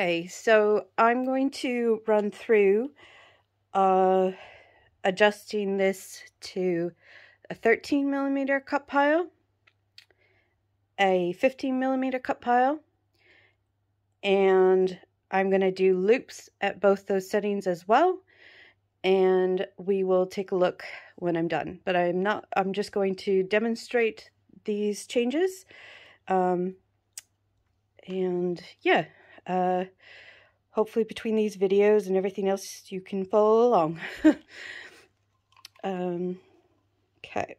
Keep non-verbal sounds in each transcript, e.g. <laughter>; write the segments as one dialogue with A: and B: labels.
A: Okay, so I'm going to run through uh, adjusting this to a 13 millimeter cut pile, a 15 millimeter cut pile, and I'm going to do loops at both those settings as well, and we will take a look when I'm done. But I'm not, I'm just going to demonstrate these changes. Um, and yeah, uh, hopefully between these videos and everything else you can follow along. <laughs> um, okay.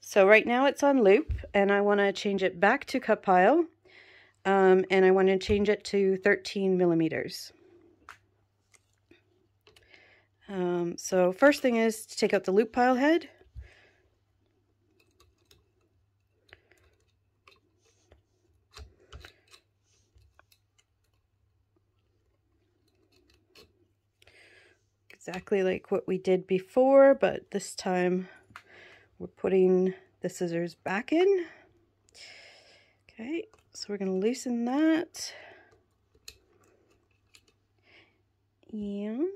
A: So right now it's on loop and I want to change it back to cut pile um, and I want to change it to 13 millimeters. Um, so first thing is to take out the loop pile head. Exactly like what we did before, but this time we're putting the scissors back in. Okay, so we're going to loosen that. And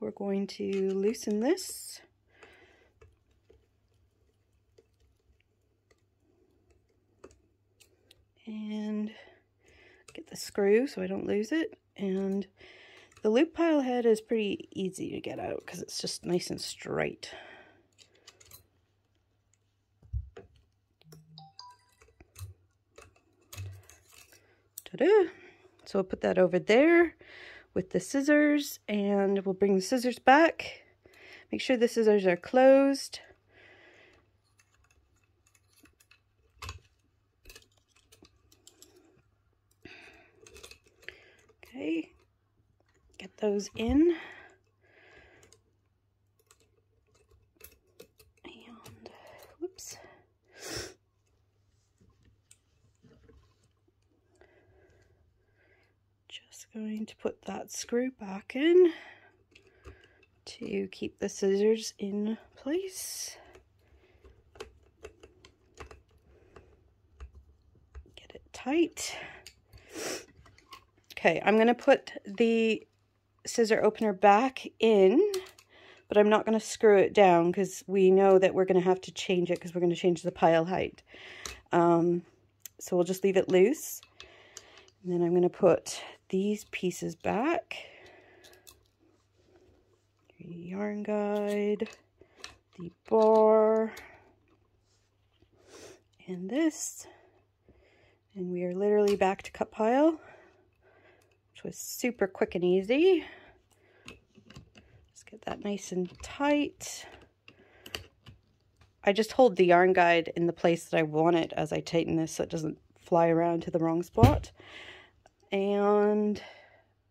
A: we're going to loosen this. And get the screw so I don't lose it. And the loop pile head is pretty easy to get out because it's just nice and straight. So we'll put that over there with the scissors and we'll bring the scissors back. Make sure the scissors are closed. Okay, get those in. And, whoops. Just going to put that screw back in to keep the scissors in place. Get it tight. Okay, I'm going to put the scissor opener back in, but I'm not going to screw it down because we know that we're going to have to change it because we're going to change the pile height. Um, so we'll just leave it loose. And then I'm going to put these pieces back. Yarn guide, the bar, and this. And we are literally back to cut pile was super quick and easy. Just get that nice and tight. I just hold the yarn guide in the place that I want it as I tighten this so it doesn't fly around to the wrong spot. And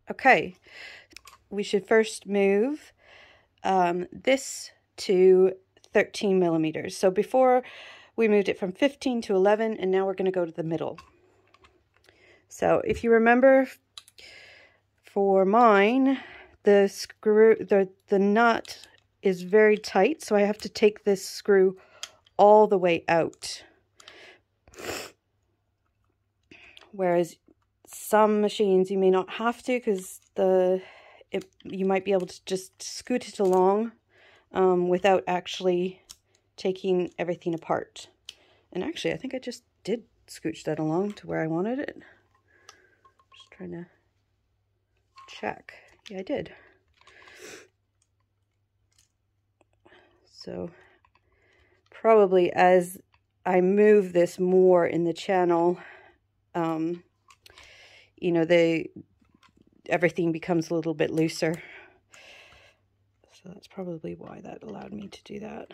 A: okay, we should first move um, this to 13 millimeters. So before we moved it from 15 to 11 and now we're going to go to the middle. So if you remember for mine, the screw, the, the nut is very tight, so I have to take this screw all the way out. Whereas some machines you may not have to because the it, you might be able to just scoot it along um, without actually taking everything apart. And actually, I think I just did scooch that along to where I wanted it. Just trying to check. Yeah, I did. So probably as I move this more in the channel, um, you know, they everything becomes a little bit looser. So that's probably why that allowed me to do that.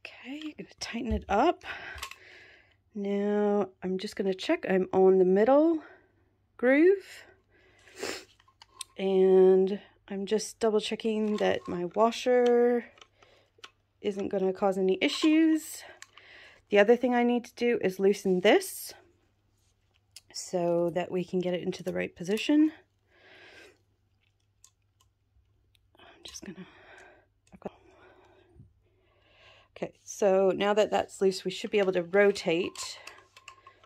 A: Okay, I'm going to tighten it up. Now I'm just going to check I'm on the middle groove and I'm just double checking that my washer isn't going to cause any issues. The other thing I need to do is loosen this so that we can get it into the right position. I'm just going to Okay, so now that that's loose, we should be able to rotate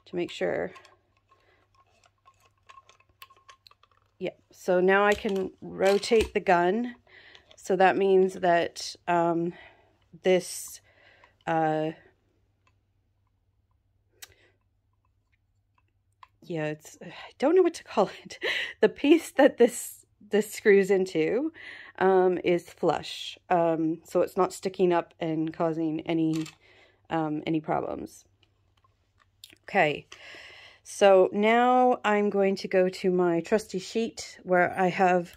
A: to make sure. Yeah, so now I can rotate the gun. So that means that um, this uh, yeah, it's, I don't know what to call it. <laughs> The piece that this, this screws into um, is flush. Um, so it's not sticking up and causing any, um, any problems. Okay. So now I'm going to go to my trusty sheet where I have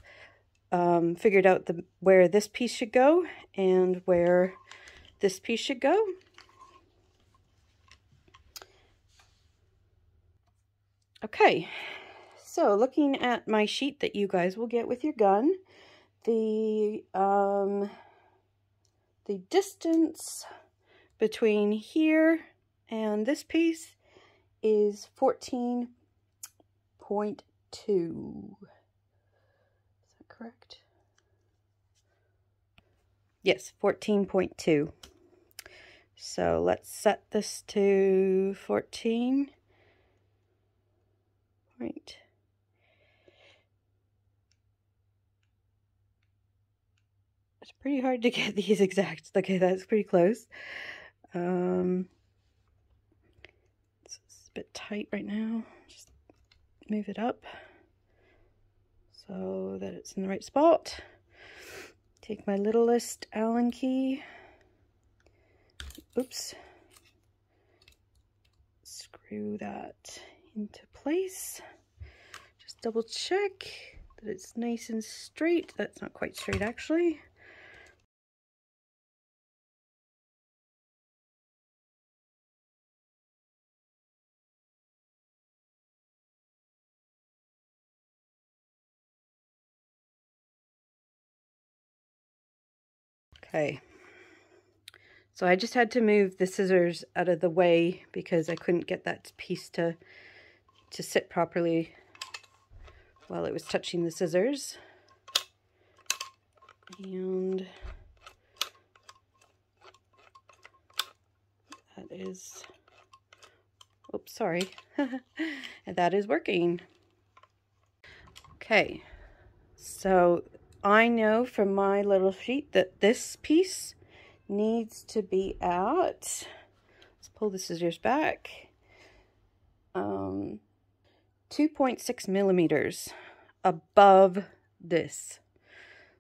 A: um, figured out the where this piece should go and where this piece should go. Okay, so looking at my sheet that you guys will get with your gun, the, um, the distance between here and this piece is 14.2. Is that correct? Yes, 14.2. So let's set this to 14. Right. It's pretty hard to <laughs> get these exact. Okay, that's pretty close. Um, it's a bit tight right now. Just move it up so that it's in the right spot. Take my littlest Allen key. Oops. Screw that into place. Just double check that it's nice and straight. That's not quite straight actually. Okay. So I just had to move the scissors out of the way because I couldn't get that piece to to sit properly while it was touching the scissors. And that is, oops, sorry. <laughs> and that is working. Okay, so I know from my little sheet that this piece needs to be out. let's pull the scissors back, um, 2.6 millimeters above this.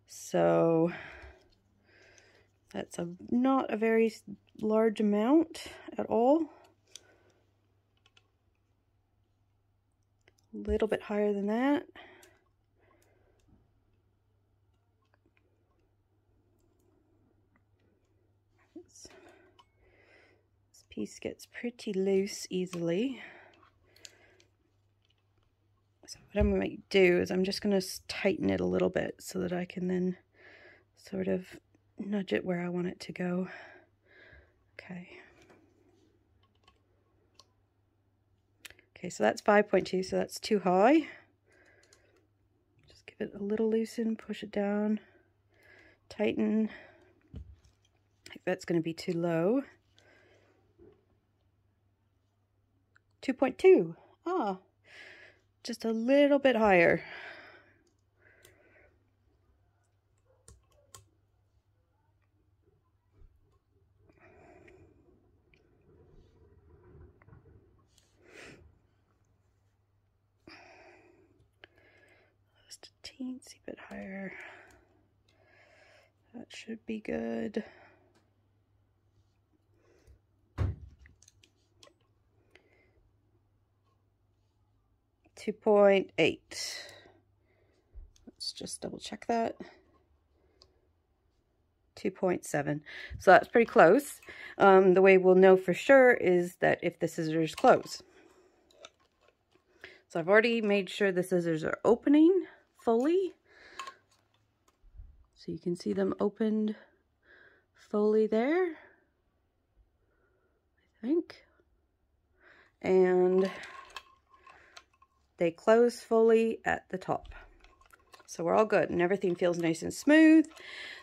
A: So that's a not a very large amount at all. A little bit higher than that. Piece gets pretty loose easily. So what I'm going to do is I'm just going to tighten it a little bit so that I can then sort of nudge it where I want it to go. Okay. Okay, so that's 5.2, so that's too high. Just give it a little loosen, push it down, tighten. That's going to be too low. 2.2. Ah, just a little bit higher. Just a teensy bit higher. That should be good. 2.8. Let's just double check that. 2.7. So that's pretty close. Um, the way we'll know for sure is that if the scissors close. So I've already made sure the scissors are opening fully. So you can see them opened fully there. I think. And they close fully at the top. So we're all good and everything feels nice and smooth.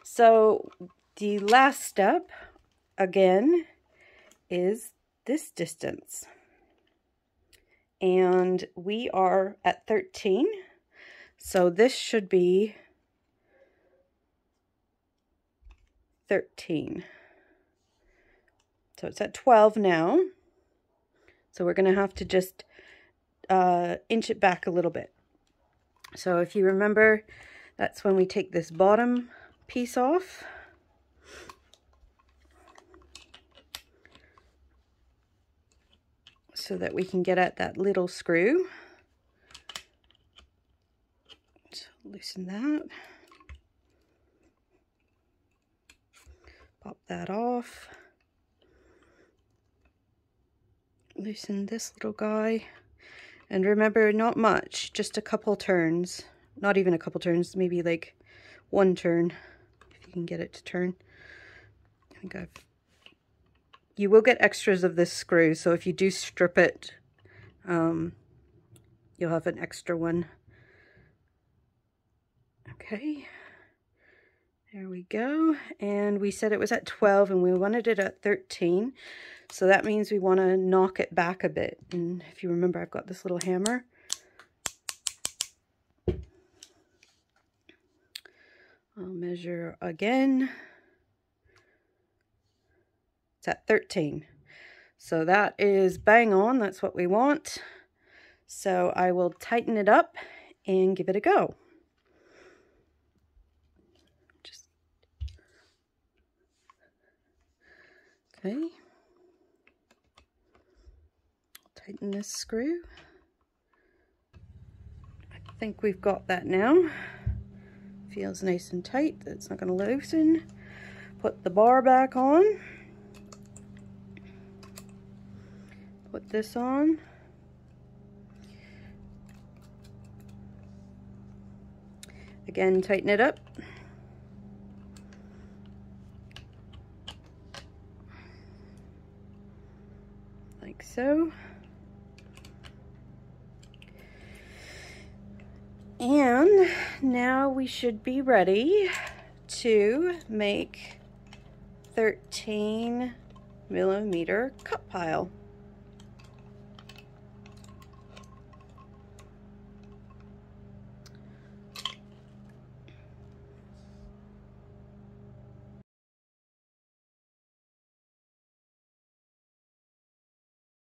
A: So the last step again is this distance. And we are at 13. So this should be 13. So it's at 12 now. So we're going to have to just uh, inch it back a little bit. So if you remember, that's when we take this bottom piece off. So that we can get at that little screw. So loosen that. Pop that off. Loosen this little guy. And remember, not much, just a couple turns. Not even a couple turns, maybe like one turn, if you can get it to turn. I think I've... You will get extras of this screw, so if you do strip it, um, you'll have an extra one. Okay. There we go. And we said it was at 12 and we wanted it at 13. So that means we want to knock it back a bit. And if you remember, I've got this little hammer. I'll measure again. It's at 13. So that is bang on. That's what we want. So I will tighten it up and give it a go. Okay. Tighten this screw. I think we've got that now. Feels nice and tight. That's not going to loosen. Put the bar back on. Put this on. Again, tighten it up. So. And now we should be ready to make 13 millimeter cut pile.